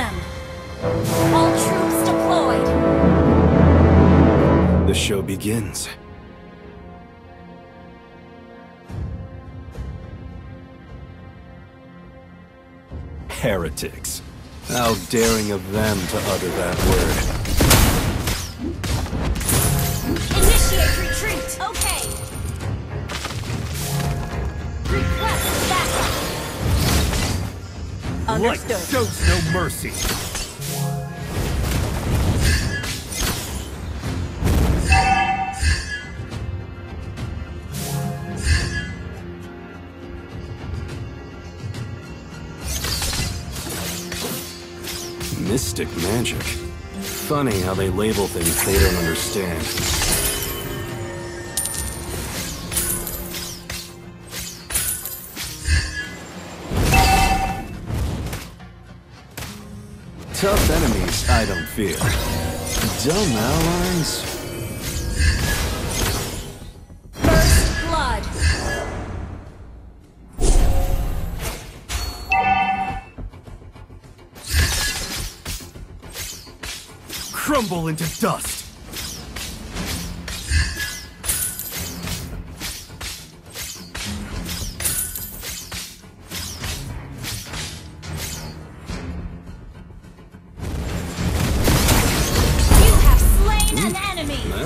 them. All troops deployed. The show begins. Heretics. How daring of them to utter that word. Initiate retreat. Okay. Light Understood. shows no mercy. Mystic magic. Funny how they label things they don't understand. I don't fear. Dumb allies? First blood. Crumble into dust.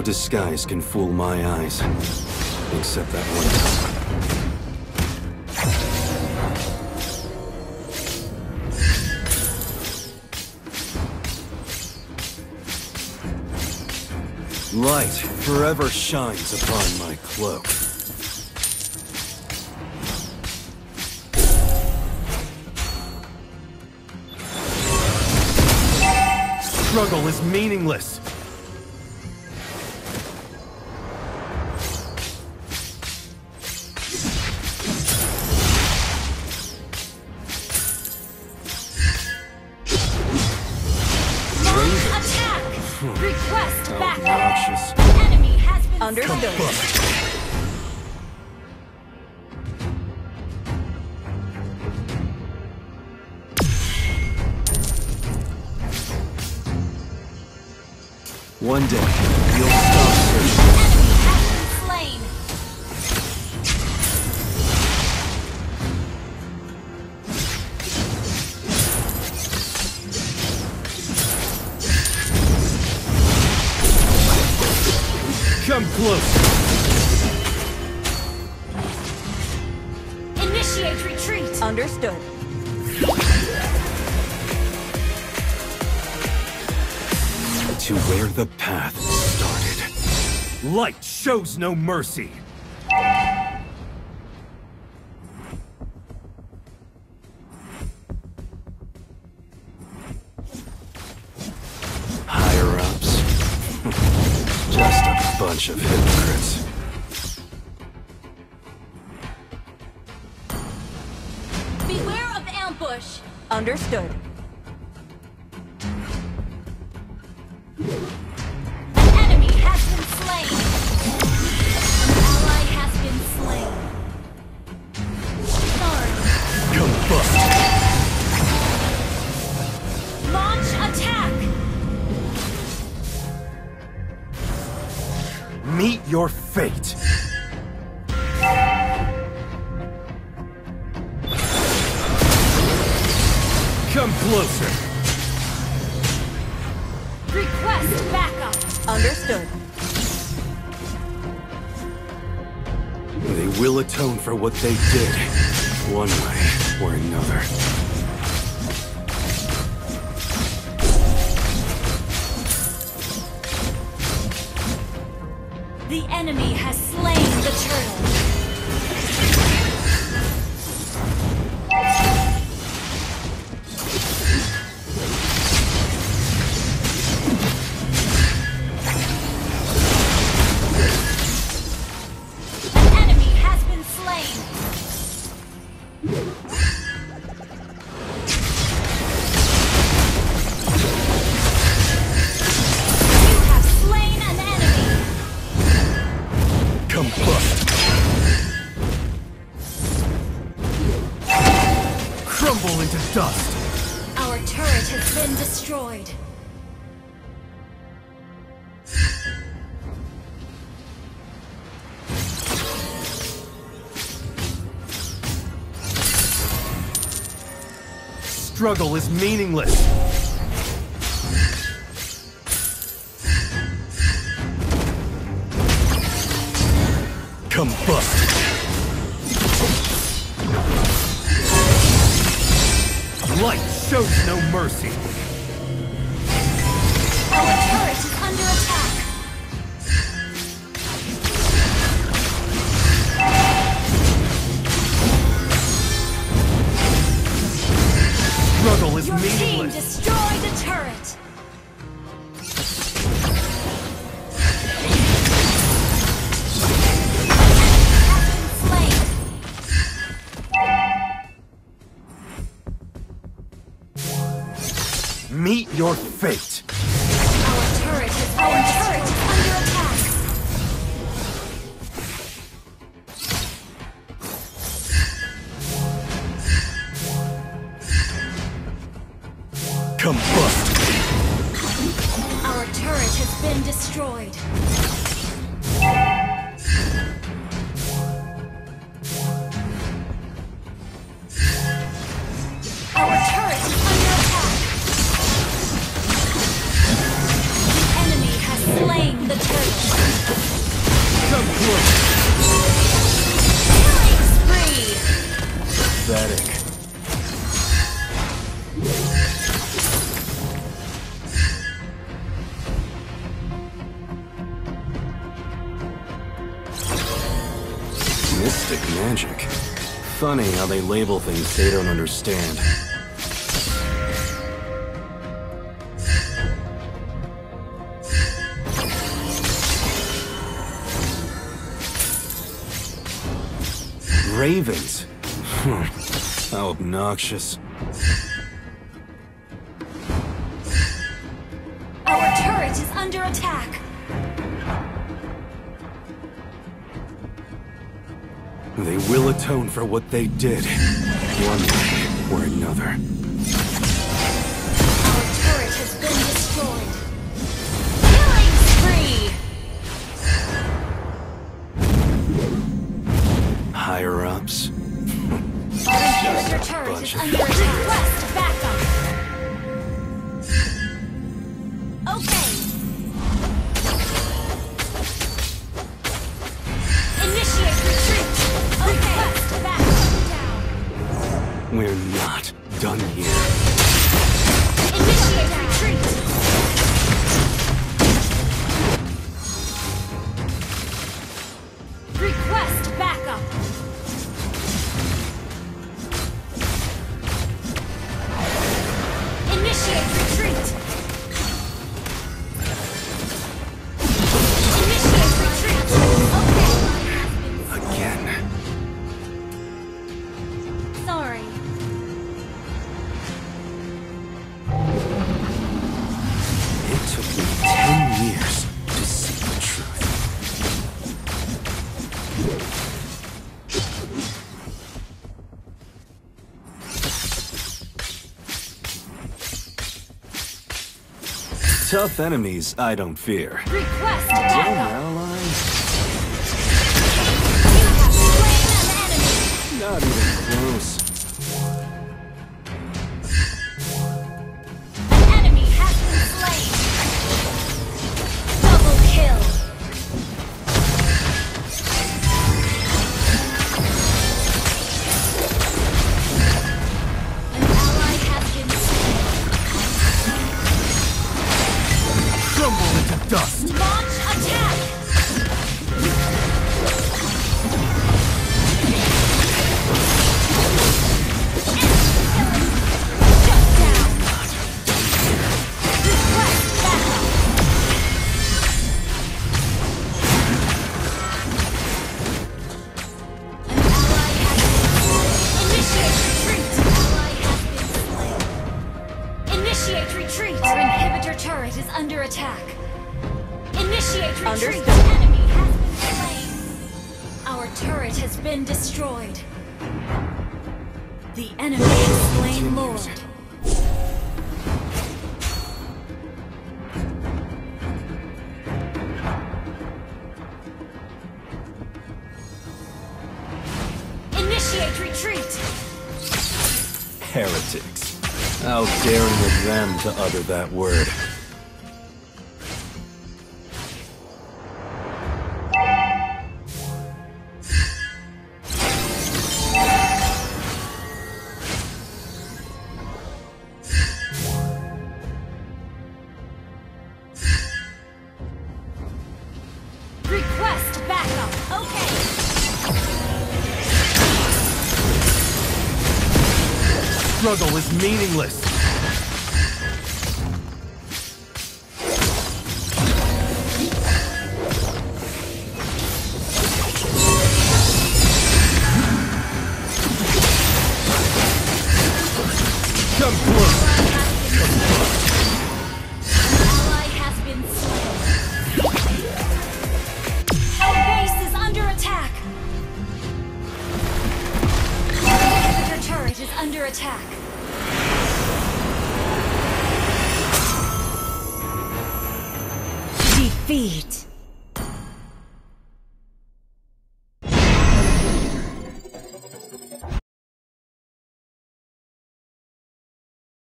No disguise can fool my eyes. Except that one. Light forever shines upon my cloak. Struggle is meaningless. One day, you'll stop searching. Enemy has been slain. Come closer. Initiate retreat. Understood. To where the path started. Light shows no mercy. Higher ups. Just a bunch of hypocrites. Beware of ambush. Understood. Come closer. Request backup. Understood. They will atone for what they did, one way or another. The enemy has slain the turtle. Crumble into dust! Our turret has been destroyed. Struggle is meaningless! Combust! Light shows no mercy! Your team destroyed a turret. Has been slain. Meet your fate! Combust! Our turret has been destroyed. Our turret is under attack. The enemy has slain the turret. Funny how they label things they don't understand. Ravens. How obnoxious. They will atone for what they did. One way or another. Our turret has been destroyed. Killing spree. Higher ups. Our turret Bunch is of under attack. Request backup. Done here. Tough enemies I don't fear. Request Initiate retreat. Understood. The enemy has been slain. Our turret has been destroyed. The enemy has slain Lord. Initiate retreat. Heretics. How daring of them to utter that word. Struggle is meaningless. Under attack. Defeat.